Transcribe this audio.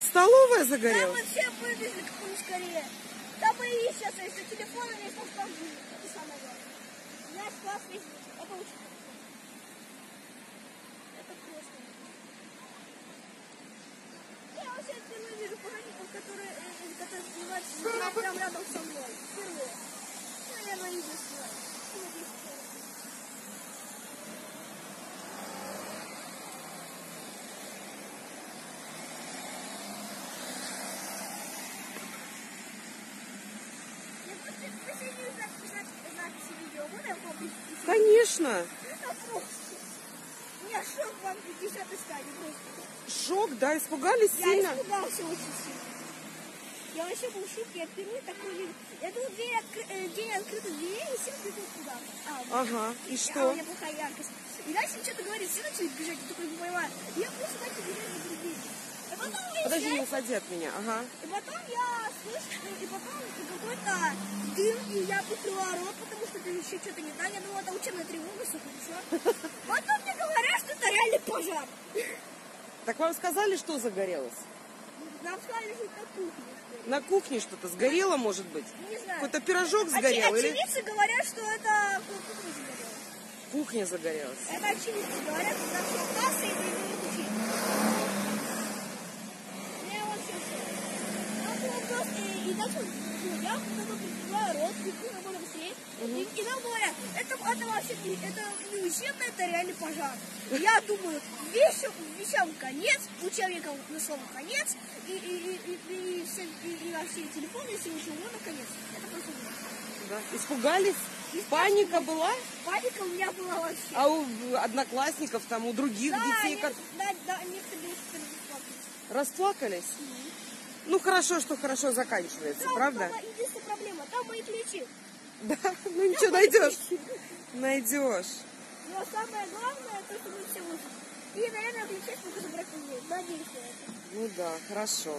Столовая загорелась? вообще вывезли как можно скорее. Там и сейчас, если телефон есть, то там же. Это самое главное. Меня класс весь. Это очень. Это просто. Я вообще впервые вижу пожарников, которые, э, которые снимаются прямо рядом со мной. Впервые. Наверное, единственное. Конечно. Меня шок вам 50 стадии просто. Шок, да? Испугались Я сильно? испугался очень сильно. Я вообще был в шоке, я впервые такой. Я думал, день, откры... э, день открытых дверей, и все бегут туда. А, Ага, и А что? у меня плохая яркость. И дальше что-то говорит, все начали бежать, я такой не понимаю. И я просто начал бежать за другими. И потом Подожди, не уходи от меня. Ага. и потом я слышу, и потом какой-то дым, и я открыла рот, потому что это еще что-то не так. Я думала, это учебная тревога, все хорошо. Потом мне говорят, что это реальный пожар. Так вам сказали, что загорелось? Нам сказали, что это кухня. На кухне что-то сгорело, может быть? Не знаю. Какой-то пирожок сгорел или Очевидцы говорят, что это кухня загорелась. кухня загорелась? Это очевидцы говорят, что там все касса и не учить. Я вообще в шоке. Там было дальше ну, я потом прикрываю рот, бегу на более быстрее. И, и нам говорят, это, это вообще не, это не учебно, это реальный пожар. Я думаю, вещам, вещам конец, учебникам на слово конец, и, и, и, и, и, все, и, и вообще телефоны, все ничего на конец. Это просто ужас. Да. Испугались? Паника была? Паника у меня была вообще. А у одноклассников, там, у других да, детей нет, как да, да, некоторые расплакались. расплакались? Ну хорошо, что хорошо заканчивается, Там правда? была единственная проблема, там мои ключи. Да, ну ничего, найдешь. Найдешь. Но самое главное, то, что мы все выжили. И, наверное, ключи смогу забрать музей. Надеюсь на это. Ну да, хорошо.